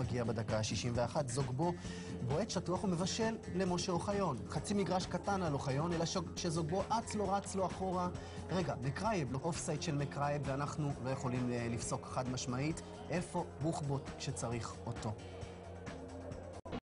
מגיע בדקה ה-61, זוגבו בועט שטוח ומבשל למשה אוחיון. חצי מגרש קטן על אוחיון, אלא שזוגבו אץ לו רץ לו אחורה. רגע, מקרייב, לא אוף-סייד של מקרייב, ואנחנו לא יכולים אה, לפסוק חד משמעית. איפה בוחבוט כשצריך אותו?